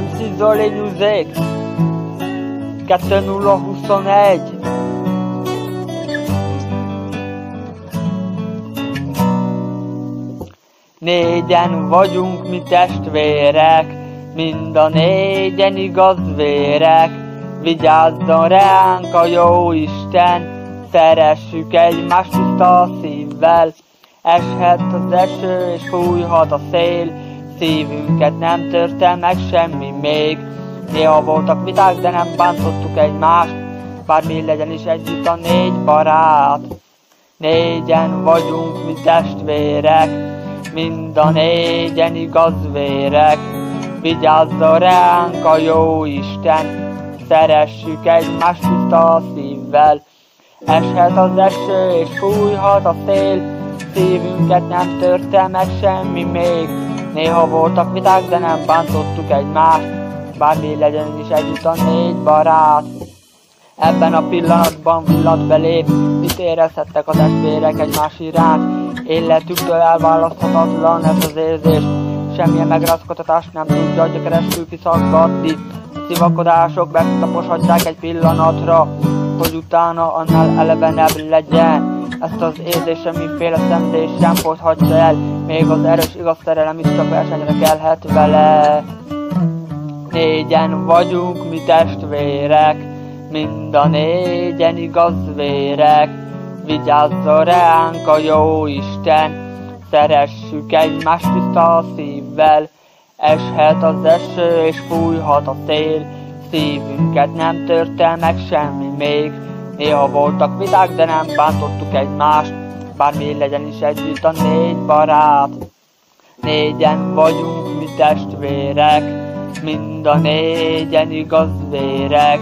Music 2021 Négyen vagyunk mi testvérek, mind a négyen igaz vérek. Vigyázzon ránk a jó Isten, szeressük egymást tiszta szívvel. Eshet az eső és fújhat a szél, szívünket nem törte meg semmi még. Néha voltak viták, de nem bántottuk egymást, bármi legyen is együtt a négy barát. Négyen vagyunk mi testvérek, mind a négyen igaz vérek. Vigyázzon ránk a jó Isten, szeressük egymást tiszta szívvel. Eshet az eső és fújhat a szél, szívünket nem törte meg semmi még. Néha voltak viták, de nem bántottuk egymást, bármi legyen is együtt a négy barát. Ebben a pillanatban villat belép, mit érezhettek a testvérek egymás iránt. Életüktől elválaszthatatlan ez az érzés, semmilyen megrázkotatást nem tudja gyökeresztül kiszaggatni. Szivakodások megtaposhatják egy pillanatra, hogy utána annál elevenebb legyen. Ezt az érzés semmiféle szenvedés sem fordhatja el, még az erős igaz szerelem is csak versenyre kelhet vele. Négyen vagyunk mi testvérek, mind a négyen igaz vérek. Vigyázzon ránk a jó Isten, szeressük egymást tiszta szívvel. Eshet az eső és fújhat a szél, szívünket nem törte meg semmi még. Néha voltak viták, de nem bántottuk egymást, bármi legyen is együtt a négy barát. Négyen vagyunk mi testvérek, mind a négyen igaz vérek.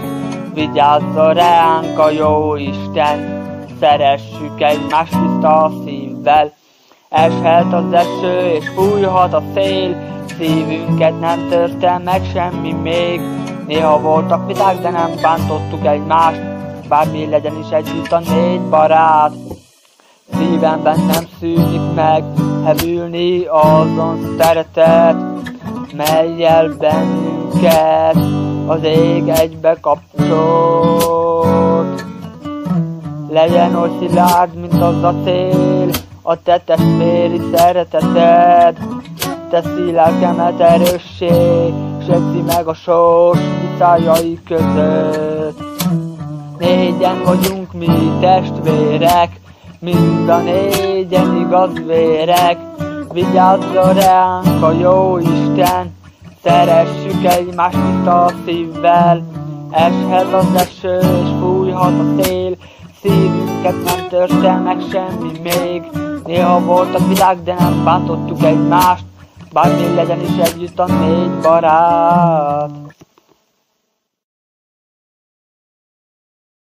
Vigyázzon ránk a jó Isten, szeressük egymást tiszta szívvel. Eshet az eső és fújhat a szél, szívünket nem törte meg semmi még. Néha voltak viták, de nem bántottuk egymást, bármi legyen is együtt a négy barát. Szívemben nem szűnik meg, hevülni azon szeretet, melyel bennünket az ég egybe kapcsolt. Legyen oly szilárd, mint az a cél, a te testvéri szereteted, teszi lelkemet erőssé, segzi meg a sors viszályai között. Négyen vagyunk mi testvérek, mind a négyen igaz vérek. Vigyázzon ránk a jó Isten, szeressük egymást tiszta szívvel. Eshet az eső és fújhat a szél, szívünket nem törte meg semmi még. Néha voltak világ, de nem bántottuk egymást, bármi legyen is együtt a négy barát.